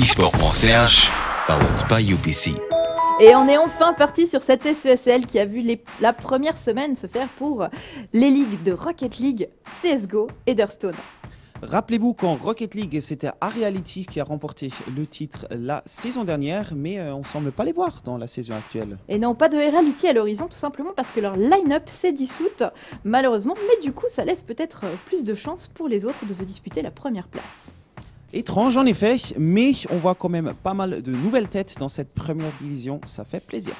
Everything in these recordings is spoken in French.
eSport.ch, powered by UPC. Et on est enfin parti sur cette SESL qui a vu les- la première semaine se faire pour les ligues de Rocket League, CSGO et d'Hearthstone. Rappelez-vous qu'en Rocket League, c'était Ariality qui a remporté le titre la saison dernière, mais euh, on semble pas les voir dans la saison actuelle. Et non, pas de reality à l'horizon, tout simplement parce que leur line-up s'est dissoute, malheureusement, mais du coup, ça laisse peut-être euh, plus de chances pour les autres de se disputer la première place. Étrange en effet, mais on voit quand même pas mal de nouvelles têtes dans cette première division, ça fait plaisir.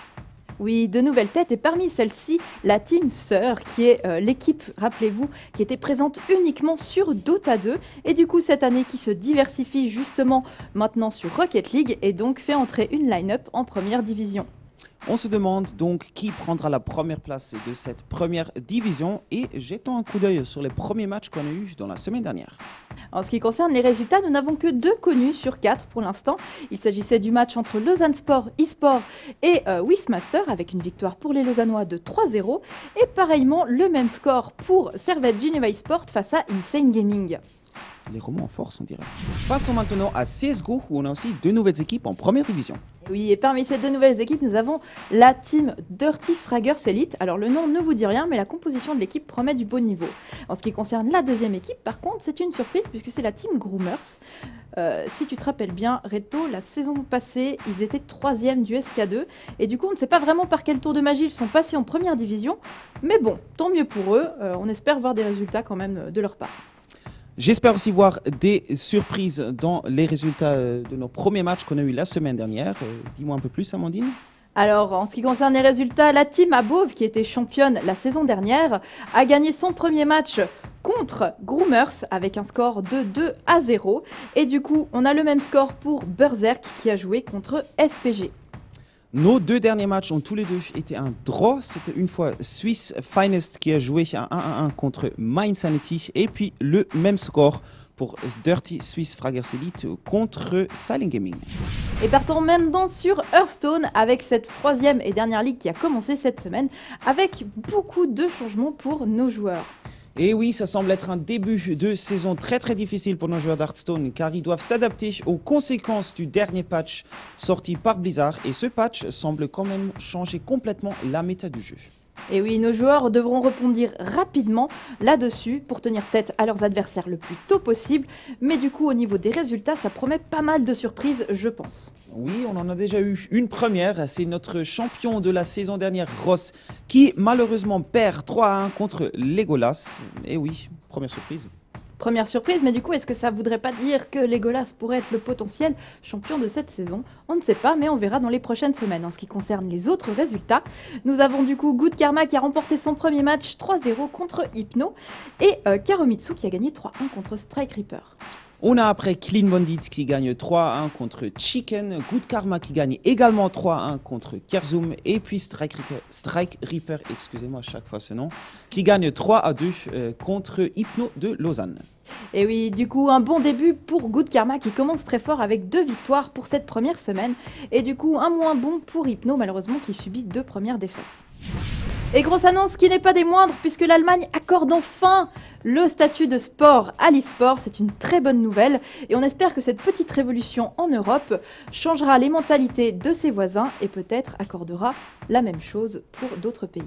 Oui, de nouvelles têtes, et parmi celles-ci, la Team Sœur, qui est euh, l'équipe, rappelez-vous, qui était présente uniquement sur Dota 2, et du coup cette année qui se diversifie justement maintenant sur Rocket League, et donc fait entrer une line-up en première division. On se demande donc qui prendra la première place de cette première division et jetons un coup d'œil sur les premiers matchs qu'on a eus dans la semaine dernière. En ce qui concerne les résultats, nous n'avons que deux connus sur quatre pour l'instant. Il s'agissait du match entre Lausanne Sport, eSport et euh, avec une victoire pour les Lausannois de 3-0 et pareillement le même score pour Servette Geneva eSport face à Insane Gaming. Les romans en force, on dirait. Passons maintenant à CSGO où on a aussi deux nouvelles équipes en première division. Oui, et parmi ces deux nouvelles équipes, nous avons la team Dirty Fraggers Elite. Alors le nom ne vous dit rien, mais la composition de l'équipe promet du beau niveau. En ce qui concerne la deuxième équipe, par contre, c'est une surprise puisque c'est la team Groomers. Euh, si tu te rappelles bien, Reto, la saison passée, ils étaient troisième du SK2. Et du coup, on ne sait pas vraiment par quel tour de magie ils sont passés en première division. Mais bon, tant mieux pour eux. Euh, on espère voir des résultats quand même euh, de leur part. J'espère aussi voir des surprises dans les résultats euh, de nos premiers matchs qu'on a eu la semaine dernière. Euh, Dis-moi un peu plus, Amandine. Alors, en ce qui concerne les résultats, la team Above, qui était championne la saison dernière, a gagné son premier match contre Groomers avec un score de 2 à 0. Et du coup, on a le même score pour Berserk qui a joué contre SPG. Nos deux derniers matchs ont tous les deux été un draw. C'était une fois Swiss Finest qui a joué un 1-1 contre Mindsanity et puis le même score pour Dirty Swiss Fraggers Elite contre Silent Gaming. Et partons maintenant sur Hearthstone avec cette troisième et dernière ligue qui a commencé cette semaine avec beaucoup de changements pour nos joueurs. Et oui, ça semble être un début de saison très très difficile pour nos joueurs d'Hearthstone car ils doivent s'adapter aux conséquences du dernier patch sorti par Blizzard et ce patch semble quand même changer complètement la méta du jeu. Et oui, nos joueurs devront répondre rapidement là-dessus pour tenir tête à leurs adversaires le plus tôt possible. Mais du coup, au niveau des résultats, ça promet pas mal de surprises, je pense. Oui, on en a déjà eu une première, c'est notre champion de la saison dernière, Ross, qui malheureusement perd 3 à 1 contre Legolas. Et oui, première surprise. Première surprise, mais du coup, est-ce que ça voudrait pas dire que Legolas pourrait être le potentiel champion de cette saison? On ne sait pas, mais on verra dans les prochaines semaines. En ce qui concerne les autres résultats, nous avons du coup Good Karma qui a remporté son premier match 3-0 contre Hypno et euh, Karomitsu qui a gagné 3-1 contre Strike Reaper. On a après Clean Bandit qui gagne 3 à 1 contre Chicken, Good Karma qui gagne également 3 à 1 contre Kerzum, et puis Strike Reaper, excusez-moi à chaque fois ce nom, qui gagne 3 à 2 euh, contre Hypno de Lausanne. Et oui, du coup, un bon début pour Good Karma qui commence très fort avec deux victoires pour cette première semaine. Et du coup, un moins bon pour Hypno, malheureusement, qui subit deux premières défaites. Et grosse annonce qui n'est pas des moindres, puisque l'Allemagne accorde enfin le statut de sport à l'e-sport. C'est une très bonne nouvelle. Et on espère que cette petite révolution en Europe changera les mentalités de ses voisins et peut-être accordera la même chose pour d'autres pays.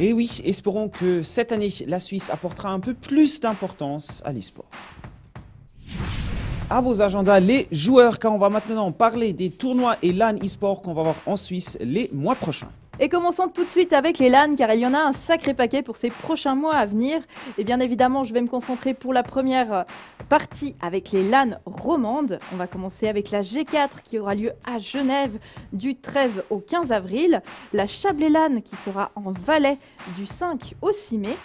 Et oui, espérons que cette année, la Suisse apportera un peu plus d'importance à l'e-sport. À vos agendas, les joueurs, car on va maintenant parler des tournois et LAN e-sport qu'on va voir en Suisse les mois prochains. Et commençons tout de suite avec les LAN, car il y en a un sacré paquet pour ces prochains mois à venir. Et bien évidemment, je vais me concentrer pour la première partie avec les LAN romandes. On va commencer avec la G4 qui aura lieu à Genève du 13 au 15 avril, la Chablais LAN qui sera en Valais du 5 au 6 mai.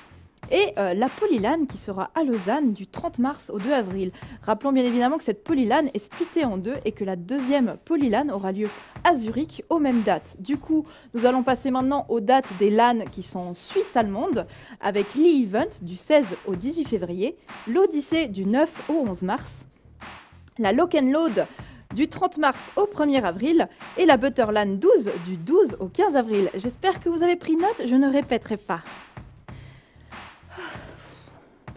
Et euh, la Polylan qui sera à Lausanne du 30 mars au 2 avril. Rappelons bien évidemment que cette Polylan est splittée en deux et que la deuxième Polylan aura lieu à Zurich aux mêmes dates. Du coup, nous allons passer maintenant aux dates des LAN qui sont suisses-allemandes avec l'e-event du 16 au 18 février, l'Odyssée du 9 au 11 mars, la Lock and Load du 30 mars au 1er avril et la Butterland 12 du 12 au 15 avril. J'espère que vous avez pris note, je ne répéterai pas.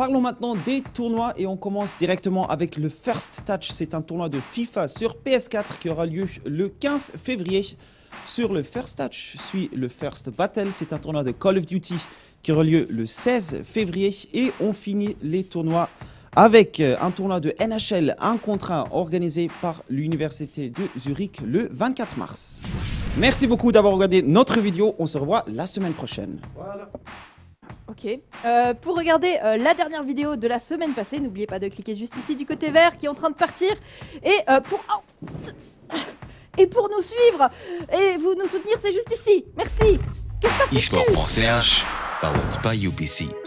Parlons maintenant des tournois et on commence directement avec le First Touch. C'est un tournoi de FIFA sur PS4 qui aura lieu le 15 février. Sur le First Touch suit le First Battle. C'est un tournoi de Call of Duty qui aura lieu le 16 février. Et on finit les tournois avec euh, un tournoi de NHL, un contrat organisé par l'Université de Zurich le 24 mars. Merci beaucoup d'avoir regardé notre vidéo. On se revoit la semaine prochaine. Ok. Euh, pour regarder euh, la dernière vidéo de la semaine passée, n'oubliez pas de cliquer juste ici du côté vert qui est en train de partir. Et euh, pour... oh, et pour nous suivre et vous nous soutenir, c'est juste ici. Merci. Qu'est-ce que fait